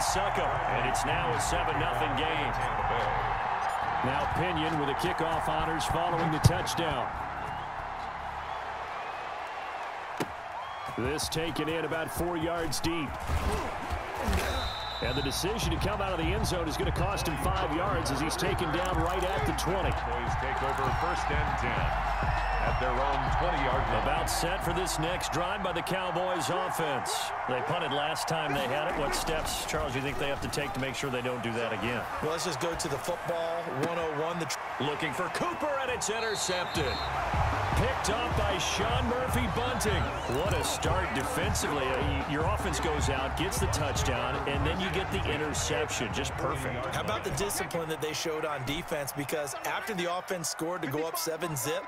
Suck and it's now a 7-0 game. Now Pinion with the kickoff honors following the touchdown. This taken in about four yards deep. And the decision to come out of the end zone is going to cost him five yards as he's taken down right at the 20. Boys take over first and 10 at their own 20-yard line. About set for this next drive by the Cowboys offense. They punted last time they had it. What steps, Charles, do you think they have to take to make sure they don't do that again? Well, let's just go to the football 101. The Looking for Cooper, and it's intercepted. Picked up by Sean Murphy Bunting. What a start defensively. Uh, your offense goes out, gets the touchdown, and then you get the interception. Just perfect. How about the discipline that they showed on defense? Because after the offense scored to go up 7-zip,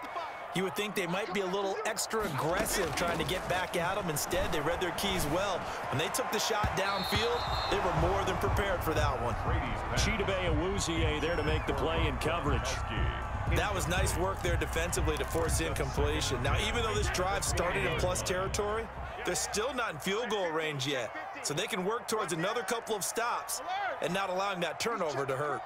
you would think they might be a little extra aggressive trying to get back at them. Instead, they read their keys well. When they took the shot downfield, they were more than prepared for that one. Chidobe Awuzie there to make the play in coverage. That was nice work there defensively to force incompletion. Now, even though this drive started in plus territory, they're still not in field goal range yet. So they can work towards another couple of stops and not allowing that turnover to hurt.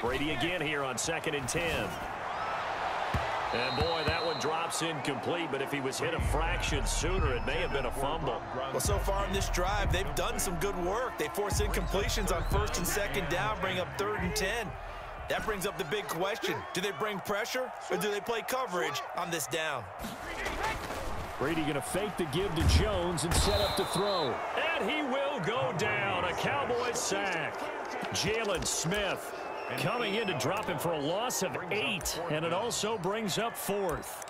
Brady again here on second and 10. And boy, that one drops incomplete, but if he was hit a fraction sooner, it may have been a fumble. Well, so far in this drive, they've done some good work. They force incompletions on first and second down, bring up third and 10. That brings up the big question. Do they bring pressure or do they play coverage on this down? Brady going to fake the give to Jones and set up to throw. And he will go down. A Cowboy sack. Jaylon Smith coming in to drop him for a loss of eight. And it also brings up fourth.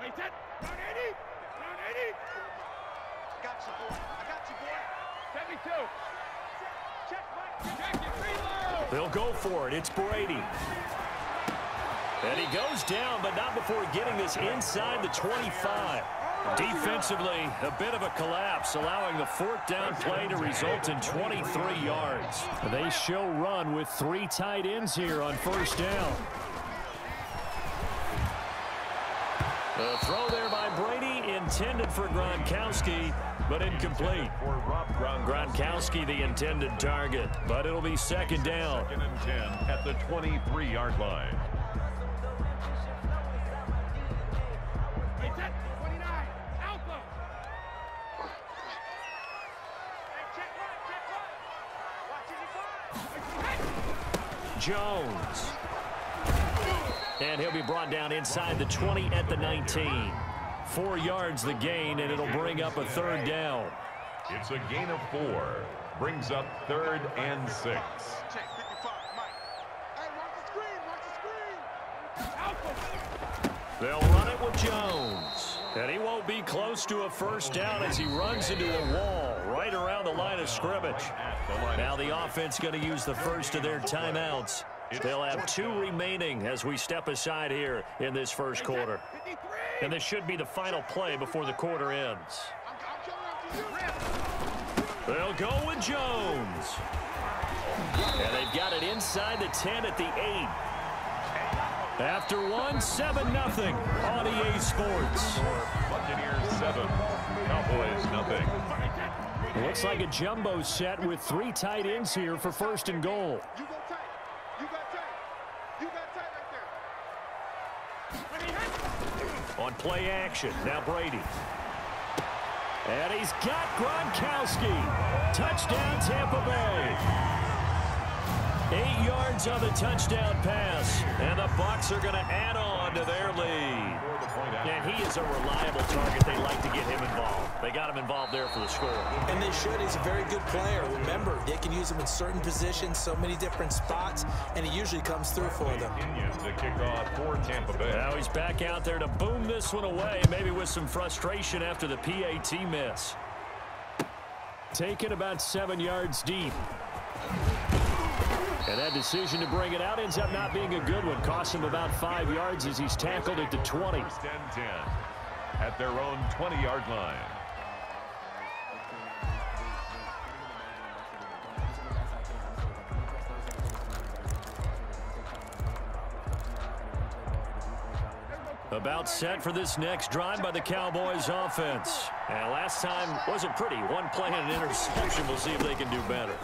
Wait, that. Down 80. Down 80. I got you, boy. I got you, boy. 72. They'll go for it. It's Brady. And he goes down, but not before getting this inside the 25. Defensively, a bit of a collapse, allowing the fourth down play to result in 23 yards. They show run with three tight ends here on first down. The throw there by Brady intended for Gronkowski, but incomplete. For Gronkowski, the intended target, but it'll be second down. Second and 10 at the 23-yard line. Wait, that. 29. Alpha. Hey, check right, check right. Watch it, Hey. Jones. And he'll be brought down inside the 20 at the 19. Four yards the gain, and it'll bring up a third down. It's a gain of four. Brings up third and six. Check 55, Mike. Hey, watch the screen, watch the screen. Alpha. They'll run it with Jones. And he won't be close to a first down as he runs into a wall right around the line of scrimmage. Now the offense going to use the first of their timeouts. They'll have two remaining as we step aside here in this first quarter. And this should be the final play before the quarter ends. I'm, I'm coming up to you. They'll go with Jones. And they've got it inside the 10 at the 8. After one, 7-0 on EA Sports. Buccaneers seven. Cowboys nothing. Looks like a jumbo set with three tight ends here for first and goal. You go tight. You got tight. You got tight right there. On play action, now Brady. And he's got Gronkowski. Touchdown, Tampa Bay. Eight yards on the touchdown pass. And the Bucks are going to add on to their lead. And he is a reliable target. They like to get him involved. They got him involved there for the score. And they should. He's a very good player. Remember, they can use him in certain positions, so many different spots, and he usually comes through for them. Continues the kickoff for Tampa Bay. Now he's back out there to boom this one away, maybe with some frustration after the PAT miss. Taken about seven yards deep. And that decision to bring it out ends up not being a good one. Costs him about five yards as he's tackled at the 20. First and 10 at their own 20-yard line. About set for this next drive by the Cowboys offense. And last time wasn't pretty. One play and an interception. We'll see if they can do better.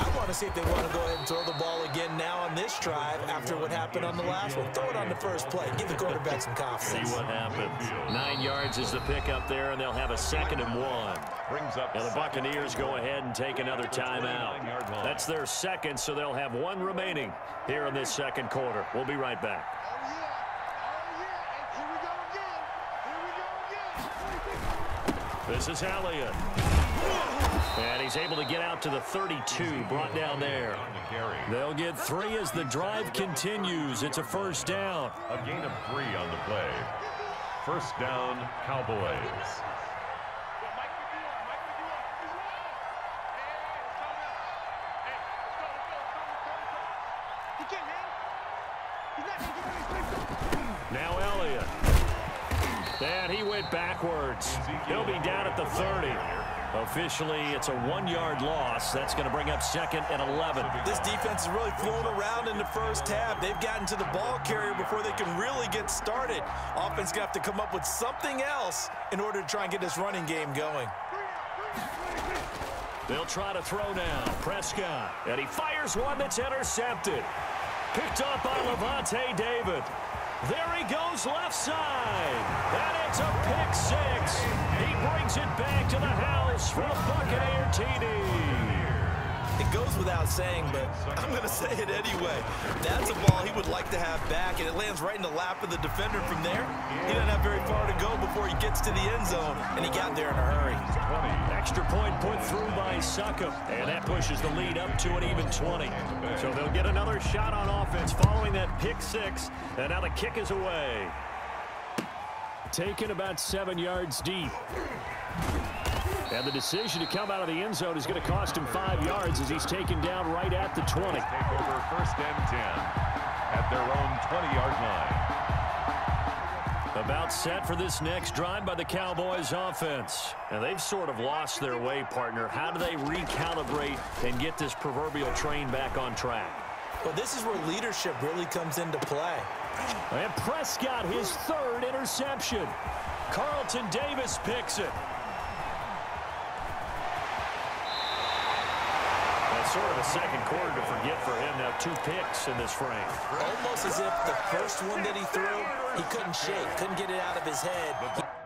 I want to see if they want to go ahead and throw the ball again now on this drive after what happened on the last one. Throw it on the first play. Give the quarterback some confidence. See what happens. Nine yards is the pick up there, and they'll have a second and one. Brings up And the Buccaneers go ahead and take another timeout. That's their second, so they'll have one remaining here in this second quarter. We'll be right back. This is Elliott. And he's able to get out to the 32, brought down there. on the carry. They'll get three as the drive continues. It's a first down. A gain of three on the play. First down, Cowboys. Now Elliott. And he went backwards. He'll be down at the 30. Officially, it's a one-yard loss. That's going to bring up second and 11. This defense is really flown around in the first half. They've gotten to the ball carrier before they can really get started. Offense going to have to come up with something else in order to try and get this running game going. They'll try to throw now. Prescott. And he fires one that's intercepted. Picked up by Lavonte David. There he goes left side. And it's a pick six. He brings it back to the house for a Buccaneer TD. It goes without saying, but I'm going to say it anyway. That's a ball he would like to have back, and it lands right in the lap of the defender from there. He doesn't have very far to go before he gets to the end zone, and he got there in a hurry. 20. Extra point put through by Succop, and that pushes the lead up to an even 20. So they'll get another shot on offense following that pick six, and now the kick is away. Taken about seven yards deep. And the decision to come out of the end zone is going to cost him five yards as he's taken down right at the 20. Take over first and 10 at their own 20-yard line. About set for this next drive by the Cowboys offense. And they've sort of lost their way, partner. How do they recalibrate and get this proverbial train back on track? Well, this is where leadership really comes into play. And Prescott, his third interception. Carlton Davis picks it. That's sort of a second quarter to forget for him. Now two picks in this frame. Almost as if the first one that he threw, he couldn't shake, couldn't get it out of his head.